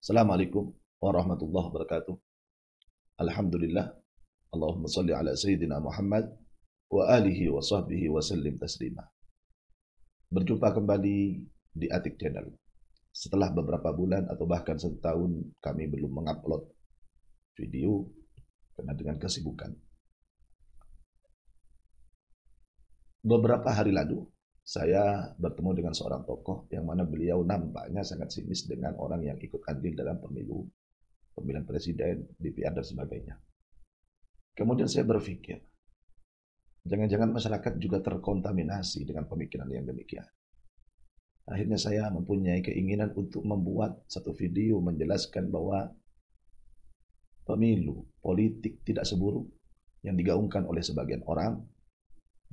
Assalamualaikum warahmatullahi wabarakatuh. Alhamdulillah. Allahumma salli ala Sayyidina Muhammad wa alihi wa sahbihi wa sallim taslima. Berjumpa kembali di Atik Channel. Setelah beberapa bulan atau bahkan satu tahun kami belum mengupload video karena dengan kesibukan. Beberapa hari lalu saya bertemu dengan seorang tokoh yang mana beliau nampaknya sangat sinis dengan orang yang ikut andil dalam pemilu, pemilihan presiden, DPR dan sebagainya. Kemudian saya berpikir, jangan-jangan masyarakat juga terkontaminasi dengan pemikiran yang demikian. Akhirnya saya mempunyai keinginan untuk membuat satu video menjelaskan bahwa pemilu, politik tidak seburuk yang digaungkan oleh sebagian orang,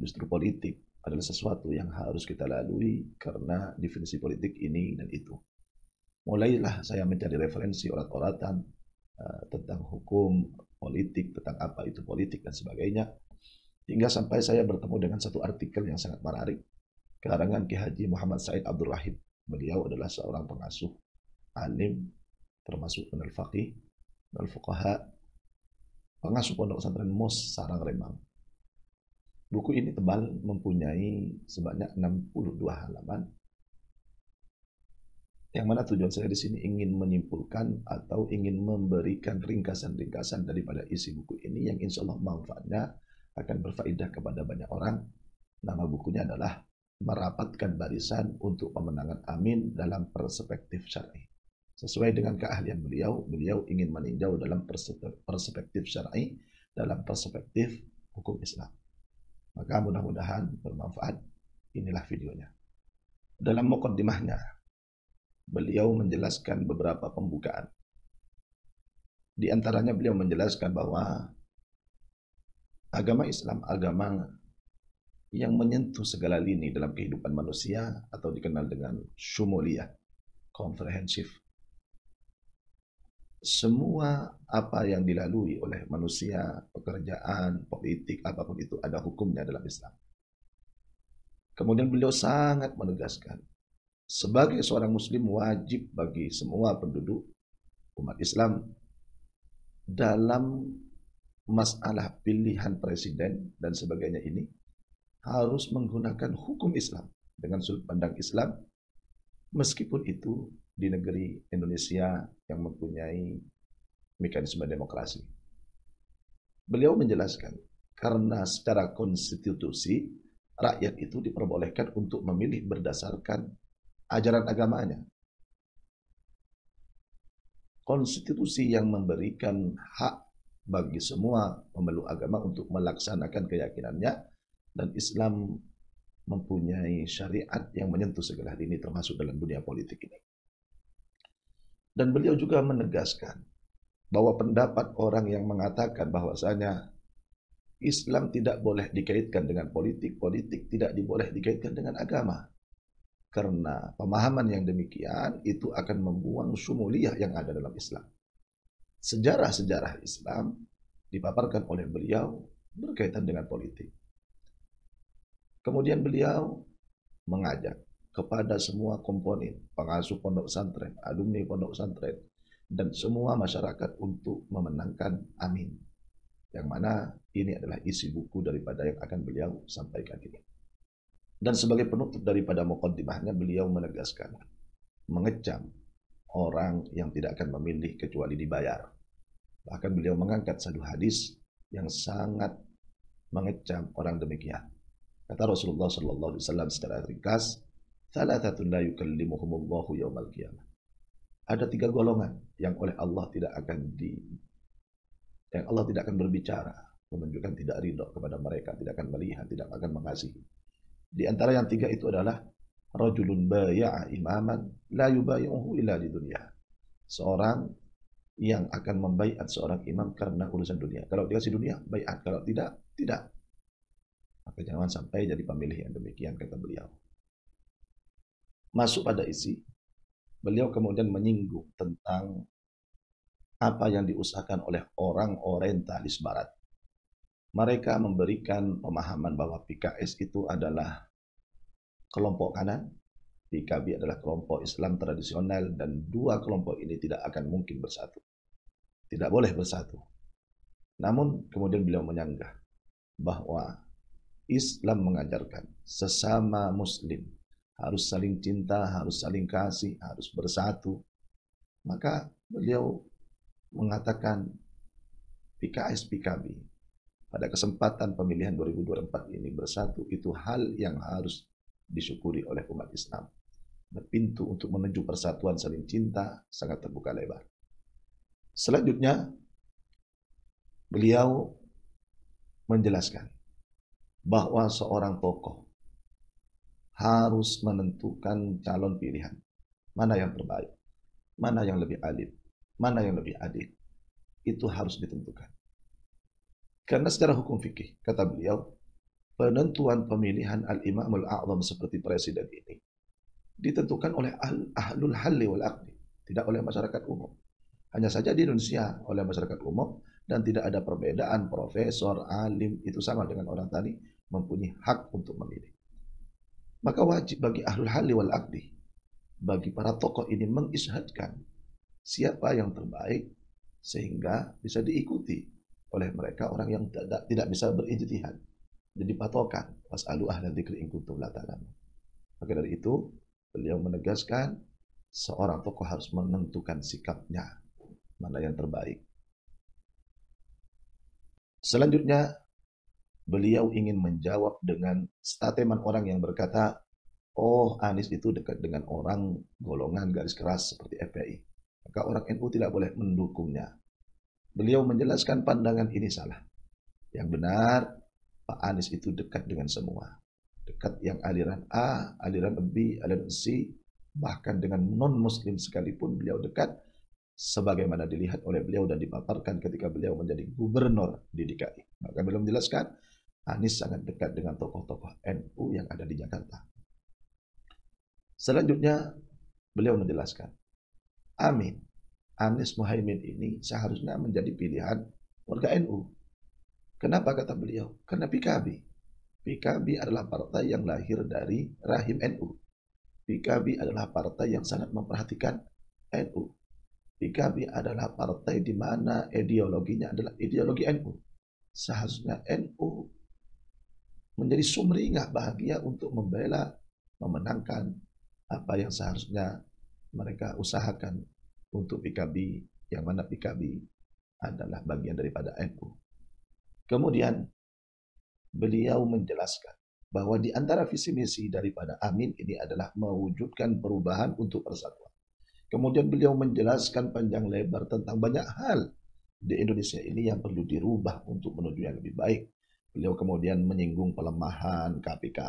justru politik adalah sesuatu yang harus kita lalui karena definisi politik ini dan itu. Mulailah saya mencari referensi orat-oratan uh, tentang hukum, politik, tentang apa itu politik dan sebagainya. Hingga sampai saya bertemu dengan satu artikel yang sangat menarik. Karangan Ki Haji Muhammad Said Abdul Rahim. Beliau adalah seorang pengasuh, alim, termasuk penel faqih, pengasuh pondok pesantren Mos Sarang Remang Buku ini tebal, mempunyai sebanyak 62 halaman. Yang mana tujuan saya di sini ingin menyimpulkan atau ingin memberikan ringkasan-ringkasan daripada isi buku ini yang insya Allah manfaatnya akan berfaedah kepada banyak orang. Nama bukunya adalah Merapatkan Barisan untuk Pemenangan Amin dalam Perspektif Syar'i. Sesuai dengan keahlian beliau, beliau ingin meninjau dalam perspektif syar'i, dalam perspektif hukum Islam. Maka mudah-mudahan bermanfaat. Inilah videonya. Dalam mukaddimahnya, beliau menjelaskan beberapa pembukaan. Di antaranya beliau menjelaskan bahwa agama Islam agama yang menyentuh segala lini dalam kehidupan manusia atau dikenal dengan syumuliyah, komprehensif semua apa yang dilalui oleh manusia, pekerjaan, politik, apa pun itu ada hukumnya dalam Islam. Kemudian beliau sangat menegaskan, sebagai seorang muslim wajib bagi semua penduduk umat Islam dalam masalah pilihan presiden dan sebagainya ini harus menggunakan hukum Islam dengan sudut pandang Islam meskipun itu di negeri Indonesia yang mempunyai mekanisme demokrasi. Beliau menjelaskan, karena secara konstitusi, rakyat itu diperbolehkan untuk memilih berdasarkan ajaran agamanya. Konstitusi yang memberikan hak bagi semua pemeluk agama untuk melaksanakan keyakinannya dan Islam mempunyai syariat yang menyentuh segala hal ini termasuk dalam dunia politik ini. Dan beliau juga menegaskan bahwa pendapat orang yang mengatakan bahwasanya Islam tidak boleh dikaitkan dengan politik, politik tidak boleh dikaitkan dengan agama. Karena pemahaman yang demikian itu akan membuang sumuliyah yang ada dalam Islam. Sejarah-sejarah Islam dipaparkan oleh beliau berkaitan dengan politik. Kemudian beliau mengajak kepada semua komponen, pengasuh pondok pesantren, alumni pondok pesantren, dan semua masyarakat untuk memenangkan amin. Yang mana ini adalah isi buku daripada yang akan beliau sampaikan ini. Dan sebagai penutup daripada mukaddimahnya beliau menegaskan, mengecam orang yang tidak akan memilih kecuali dibayar. Bahkan beliau mengangkat satu hadis yang sangat mengecam orang demikian. Kata Rasulullah Wasallam secara ringkas, Thalathatun la yukallimuhumullahu yawmal qiyamah. Ada tiga golongan yang oleh Allah tidak akan di yang Allah tidak akan berbicara, menunjukkan tidak ridho kepada mereka, tidak akan melihat, tidak akan mengasihi. Di antara yang tiga itu adalah rajulun baya'a imaman la yubayi'uhu illa di dunia. Seorang yang akan membaiat seorang imam karena urusan dunia. Kalau dikasih dunia, baiat. Kalau tidak, tidak. Maka jangan sampai jadi pemilih yang demikian, kata beliau masuk pada isi, beliau kemudian menyinggung tentang apa yang diusahakan oleh orang orientalis barat. Mereka memberikan pemahaman bahwa PKS itu adalah kelompok kanan, PKB adalah kelompok Islam tradisional dan dua kelompok ini tidak akan mungkin bersatu. Tidak boleh bersatu. Namun kemudian beliau menyanggah bahwa Islam mengajarkan sesama muslim harus saling cinta, harus saling kasih, harus bersatu. Maka beliau mengatakan PKS PKB pada kesempatan pemilihan 2024 ini bersatu itu hal yang harus disyukuri oleh umat Islam. Pintu untuk menuju persatuan saling cinta sangat terbuka lebar. Selanjutnya, beliau menjelaskan bahwa seorang tokoh harus menentukan calon pilihan. Mana yang terbaik, mana yang lebih alim, mana yang lebih adil. Itu harus ditentukan. Karena secara hukum fikih, kata beliau, penentuan pemilihan al-imamul a'zam seperti presiden ini ditentukan oleh ahlul halli wal aqdi, tidak oleh masyarakat umum. Hanya saja di Indonesia oleh masyarakat umum dan tidak ada perbedaan profesor, alim itu sama dengan orang tadi mempunyai hak untuk memilih. Maka wajib bagi ahlul halli wal aqdi, bagi para tokoh ini mengishadkan siapa yang terbaik sehingga bisa diikuti oleh mereka orang yang tidak, tidak bisa berijtihad. Jadi patokan alu ahla dzikri in kuntum. Maka dari itu beliau menegaskan seorang tokoh harus menentukan sikapnya mana yang terbaik. Selanjutnya beliau ingin menjawab dengan statement orang yang berkata, oh Anies itu dekat dengan orang golongan garis keras seperti FPI. Maka orang NU tidak boleh mendukungnya. Beliau menjelaskan pandangan ini salah. Yang benar, Pak Anies itu dekat dengan semua. Dekat yang aliran A, aliran B, aliran C, bahkan dengan non-muslim sekalipun beliau dekat sebagaimana dilihat oleh beliau dan dipaparkan ketika beliau menjadi gubernur di DKI. Maka beliau menjelaskan Anies sangat dekat dengan tokoh-tokoh NU yang ada di Jakarta. Selanjutnya, beliau menjelaskan, Amin, Anies Muhaimin ini seharusnya menjadi pilihan warga NU. Kenapa kata beliau? Karena PKB. PKB adalah partai yang lahir dari rahim NU. PKB adalah partai yang sangat memperhatikan NU. PKB adalah partai di mana ideologinya adalah ideologi NU. Seharusnya NU menjadi sumringah bahagia untuk membela, memenangkan apa yang seharusnya mereka usahakan untuk PKB, yang mana PKB adalah bagian daripada NU. Kemudian beliau menjelaskan bahwa di antara visi misi daripada Amin ini adalah mewujudkan perubahan untuk persatuan. Kemudian beliau menjelaskan panjang lebar tentang banyak hal di Indonesia ini yang perlu dirubah untuk menuju yang lebih baik. Beliau kemudian menyinggung pelemahan KPK.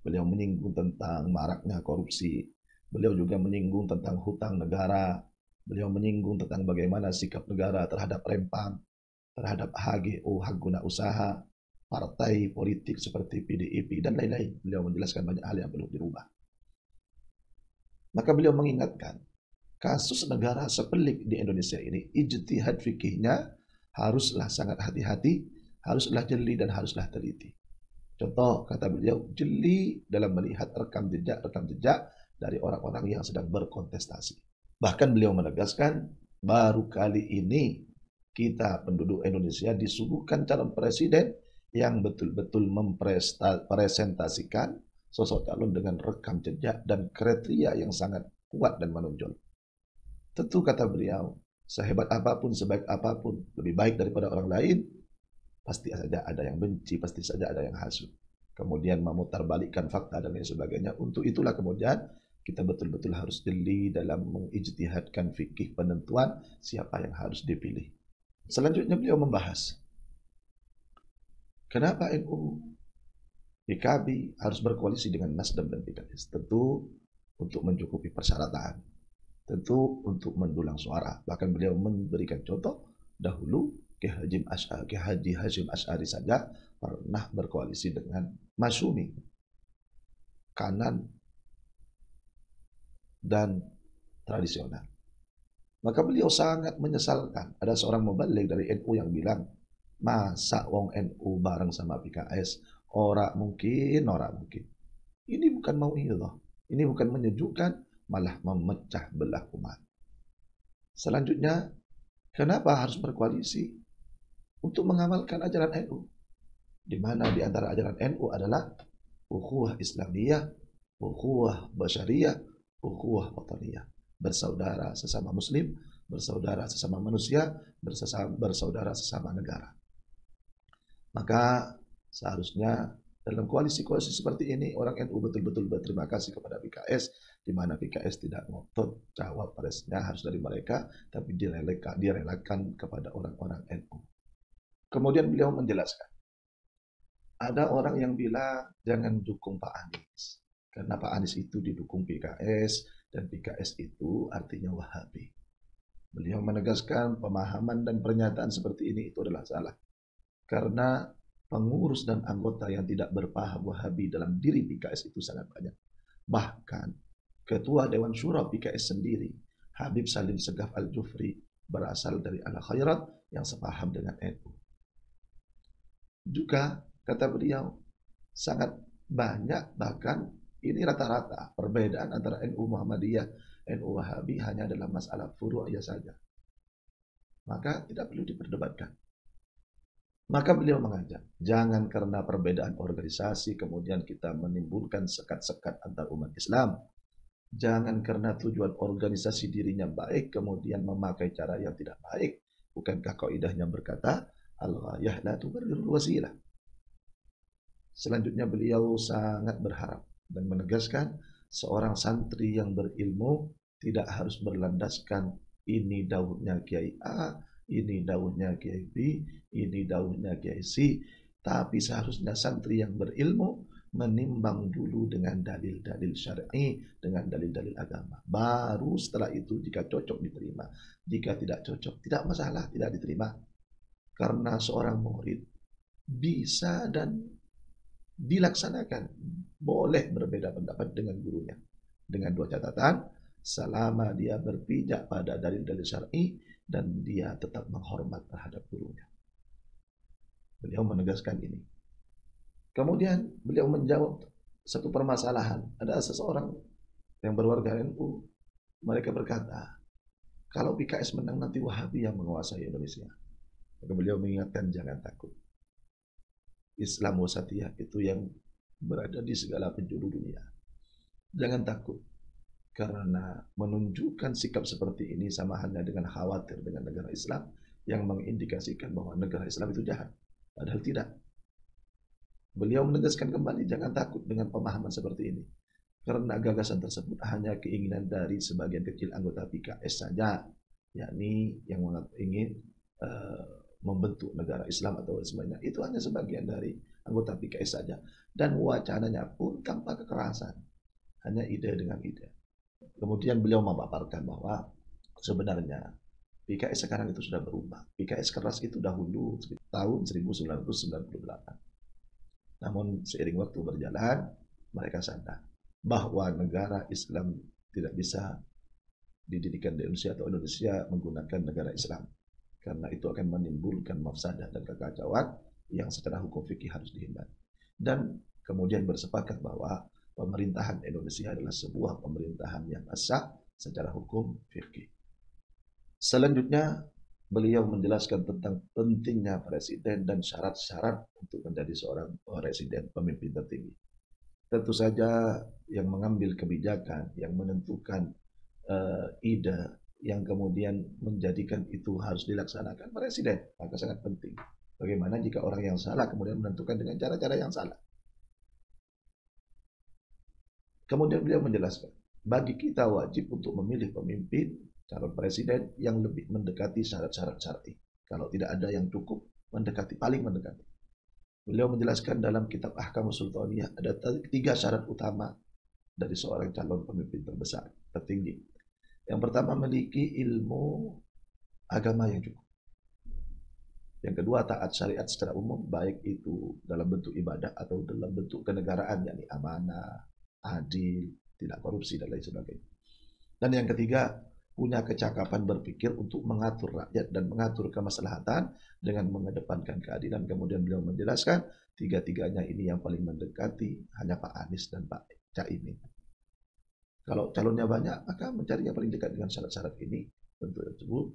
Beliau menyinggung tentang maraknya korupsi. Beliau juga menyinggung tentang hutang negara. Beliau menyinggung tentang bagaimana sikap negara terhadap rempang, terhadap HGO, hak guna usaha, partai politik seperti PDIP, dan lain-lain. Beliau menjelaskan banyak hal yang perlu dirubah. Maka beliau mengingatkan, kasus negara sepelik di Indonesia ini, ijtihad fikihnya haruslah sangat hati-hati haruslah jeli dan haruslah teliti. Contoh kata beliau, jeli dalam melihat rekam jejak-rekam jejak dari orang-orang yang sedang berkontestasi. Bahkan beliau menegaskan, baru kali ini kita penduduk Indonesia disuguhkan calon presiden yang betul-betul mempresentasikan sosok calon dengan rekam jejak dan kriteria yang sangat kuat dan menonjol. Tentu kata beliau, sehebat apa pun, sebaik apa pun, lebih baik daripada orang lain, pasti saja ada yang benci, pasti saja ada yang hasut. Kemudian memutarbalikkan fakta dan lain sebagainya. Untuk itulah kemudian kita betul-betul harus jeli dalam mengijtihadkan fikih penentuan siapa yang harus dipilih. Selanjutnya beliau membahas kenapa NU PKB harus berkoalisi dengan Nasdem dan PKS. Tentu untuk mencukupi persyaratan. Tentu untuk mendulang suara. Bahkan beliau memberikan contoh dahulu Ki Haji Hashim Ash'ari saja pernah berkoalisi dengan Masumi kanan dan tradisional. Maka beliau sangat menyesalkan ada seorang mubalik dari NU yang bilang masa wong NU bareng sama PKS ora mungkin ora mungkin. Ini bukan mau ini loh. Ini bukan menyejukkan, malah memecah belah umat. Selanjutnya, kenapa harus berkoalisi? Untuk mengamalkan ajaran NU. Di mana di antara ajaran NU adalah ukhuwah Islamiyah, ukhuwah Basyariyah, ukhuwah Wataniyah. Bersaudara sesama muslim, bersaudara sesama manusia, bersaudara sesama negara. Maka seharusnya dalam koalisi-koalisi seperti ini orang NU betul-betul berterima kasih kepada PKS di mana PKS tidak ngotot cawapresnya harus dari mereka tapi direlakan, direlakan kepada orang-orang NU. Kemudian beliau menjelaskan ada orang yang bilang jangan dukung Pak Anies karena Pak Anies itu didukung PKS dan PKS itu artinya Wahabi. Beliau menegaskan pemahaman dan pernyataan seperti ini itu adalah salah. Karena pengurus dan anggota yang tidak berpaham Wahabi dalam diri PKS itu sangat banyak. Bahkan Ketua Dewan Syura PKS sendiri, Habib Salim Segaf Al-Jufri, berasal dari Al Khairat yang sepaham dengan NU. Juga kata beliau sangat banyak bahkan ini rata-rata perbedaan antara NU Muhammadiyah NU Wahabi hanya dalam masalah furu'iyah saja. Maka tidak perlu diperdebatkan. Maka beliau mengajak, jangan karena perbedaan organisasi kemudian kita menimbulkan sekat-sekat antar umat Islam. Jangan karena tujuan organisasi dirinya baik kemudian memakai cara yang tidak baik. Bukankah kaidahnya berkata, al-ghayah la tubarrirul wasilah. Selanjutnya beliau sangat berharap dan menegaskan seorang santri yang berilmu tidak harus berlandaskan ini daunnya Kiai A, ini daunnya Kiai B, ini daunnya Kiai C. Tapi seharusnya santri yang berilmu menimbang dulu dengan dalil-dalil syar'i, dengan dalil-dalil agama. Baru setelah itu jika cocok diterima. Jika tidak cocok, tidak masalah, tidak diterima. Karena seorang murid bisa dan dilaksanakan. Boleh berbeda pendapat dengan gurunya. Dengan dua catatan, selama dia berpijak pada dalil-dalil syar'i dan dia tetap menghormat terhadap gurunya. Beliau menegaskan ini. Kemudian beliau menjawab satu permasalahan. Ada seseorang yang berwarga NU, mereka berkata, kalau PKS menang nanti Wahabi yang menguasai Indonesia. Maka beliau mengingatkan jangan takut. Islam wasatiyah itu yang berada di segala penjuru dunia. Jangan takut. Karena menunjukkan sikap seperti ini sama halnya dengan khawatir dengan negara Islam yang mengindikasikan bahwa negara Islam itu jahat. Padahal tidak. Beliau menegaskan kembali jangan takut dengan pemahaman seperti ini. Karena gagasan tersebut hanya keinginan dari sebagian kecil anggota PKS saja, yakni yang ingin uh, membentuk negara Islam atau sebagainya. Itu hanya sebagian dari anggota PKS saja. Dan wacananya pun tanpa kekerasan. Hanya ide dengan ide. Kemudian beliau memaparkan bahwa sebenarnya PKS sekarang itu sudah berubah. PKS keras itu dahulu tahun 1998. Namun seiring waktu berjalan, mereka sadar bahwa negara Islam tidak bisa didirikan di Indonesia atau Indonesia menggunakan negara Islam. Karena itu akan menimbulkan mafsadah dan kekacauan yang secara hukum fikih harus dihindari. Dan kemudian bersepakat bahwa pemerintahan Indonesia adalah sebuah pemerintahan yang sah secara hukum fikih. Selanjutnya, beliau menjelaskan tentang pentingnya presiden dan syarat-syarat untuk menjadi seorang presiden pemimpin tertinggi. Tentu saja yang mengambil kebijakan, yang menentukan uh, ide, yang kemudian menjadikan itu harus dilaksanakan presiden, maka sangat penting. Bagaimana jika orang yang salah kemudian menentukan dengan cara-cara yang salah? Kemudian beliau menjelaskan, bagi kita wajib untuk memilih pemimpin calon presiden yang lebih mendekati syarat-syarat syar'i. Kalau tidak ada yang cukup mendekati, paling mendekati. Beliau menjelaskan dalam kitab Ahkam Sultaniyah ada tiga syarat utama dari seorang calon pemimpin terbesar, tertinggi. Yang pertama memiliki ilmu agama yang cukup. Yang kedua taat syariat secara umum, baik itu dalam bentuk ibadah atau dalam bentuk kenegaraan, yakni amanah, adil, tidak korupsi dan lain sebagainya. Dan yang ketiga, punya kecakapan berpikir untuk mengatur rakyat dan mengatur kemaslahatan dengan mengedepankan keadilan. Kemudian beliau menjelaskan tiga-tiganya ini yang paling mendekati hanya Pak Anies dan Pak Caimin. Kalau calonnya banyak, maka mencari yang paling dekat dengan syarat-syarat ini tentu tersebut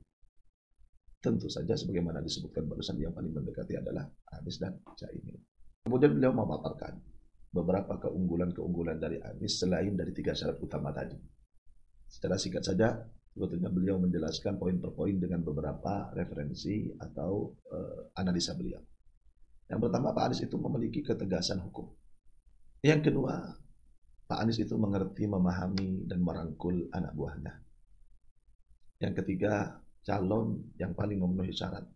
tentu saja sebagaimana disebutkan barusan yang paling mendekati adalah Anies dan Caimin. Kemudian beliau memaparkan beberapa keunggulan-keunggulan dari Anies selain dari tiga syarat utama tadi. Secara singkat saja, sebetulnya beliau menjelaskan poin per poin dengan beberapa referensi atau uh, analisa beliau. Yang pertama, Pak Anies itu memiliki ketegasan hukum. Yang kedua, Pak Anies itu mengerti, memahami, dan merangkul anak buahnya. Yang ketiga, calon yang paling memenuhi syarat.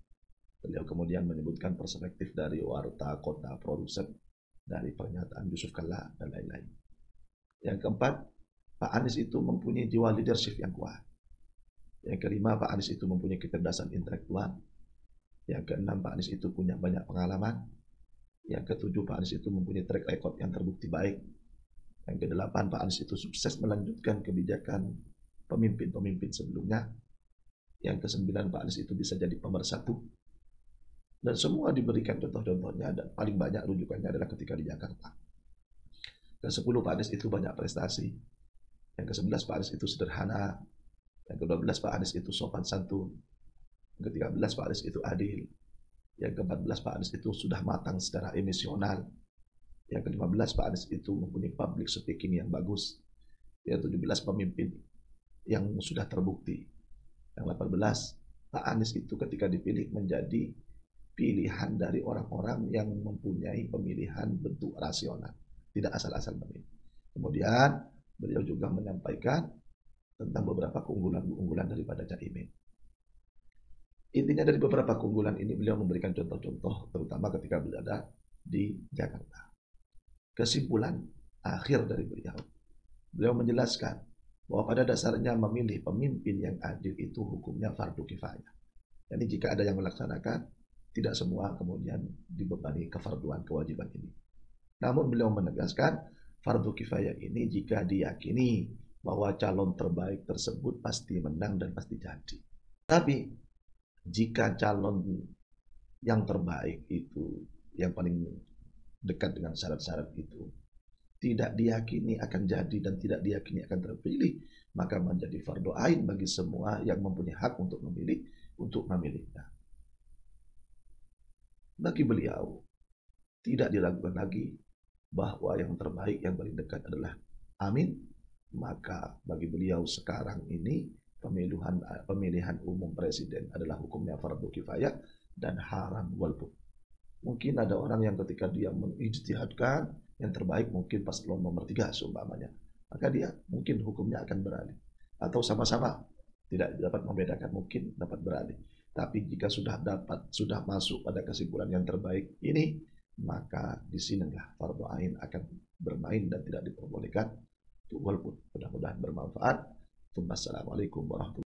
Beliau kemudian menyebutkan perspektif dari warta, kota, produsen, dari pernyataan Yusuf Kalla, dan lain-lain. Yang keempat, Pak Anies itu mempunyai jiwa leadership yang kuat. Yang kelima, Pak Anies itu mempunyai kecerdasan intelektual. Yang keenam, Pak Anies itu punya banyak pengalaman. Yang ketujuh, Pak Anies itu mempunyai track record yang terbukti baik yang kedelapan, Pak Anies itu sukses melanjutkan kebijakan pemimpin-pemimpin sebelumnya. Yang kesembilan, Pak Anies itu bisa jadi pemersatu. Dan semua diberikan contoh-contohnya dan paling banyak rujukannya adalah ketika di Jakarta. Ke-10 Pak Anies itu banyak prestasi. Yang ke-11 Pak Anies itu sederhana. Yang ke-12 Pak Anies itu sopan santun. Yang ke-13 Pak Anies itu adil. Yang ke-14 Pak Anies itu sudah matang secara emosional. Yang ke-15 Pak Anies itu mempunyai public speaking yang bagus. Yang 17 pemimpin yang sudah terbukti. Yang 18 Pak Anies itu ketika dipilih menjadi pilihan dari orang-orang yang mempunyai pemilihan bentuk rasional. Tidak asal-asal memilih. Kemudian beliau juga menyampaikan tentang beberapa keunggulan-keunggulan daripada Caimin. Intinya dari beberapa keunggulan ini beliau memberikan contoh-contoh terutama ketika berada di Jakarta kesimpulan akhir dari beliau. Beliau menjelaskan bahwa pada dasarnya memilih pemimpin yang adil itu hukumnya fardu kifayah. Jadi jika ada yang melaksanakan, tidak semua kemudian dibebani kefarduan kewajiban ini. Namun beliau menegaskan fardu kifayah ini jika diyakini bahwa calon terbaik tersebut pasti menang dan pasti jadi. Tapi jika calon yang terbaik itu yang paling dekat dengan syarat-syarat itu. Tidak diyakini akan jadi dan tidak diyakini akan terpilih maka menjadi fardu ain bagi semua yang mempunyai hak untuk memilih untuk memilihnya. Bagi beliau tidak diragukan lagi bahwa yang terbaik yang paling dekat adalah amin. Maka bagi beliau sekarang ini pemilihan pemilihan umum presiden adalah hukumnya fardu kifayah dan haram walaupun Mungkin ada orang yang ketika dia mengijtihadkan yang terbaik mungkin pas paslon nomor tiga seumpamanya. Maka dia mungkin hukumnya akan beralih. Atau sama-sama tidak dapat membedakan mungkin dapat beralih. Tapi jika sudah dapat, sudah masuk pada kesimpulan yang terbaik ini, maka di sinilah fardu ain akan bermain dan tidak diperbolehkan. Walaupun mudah-mudahan bermanfaat. Wassalamualaikum warahmatullahi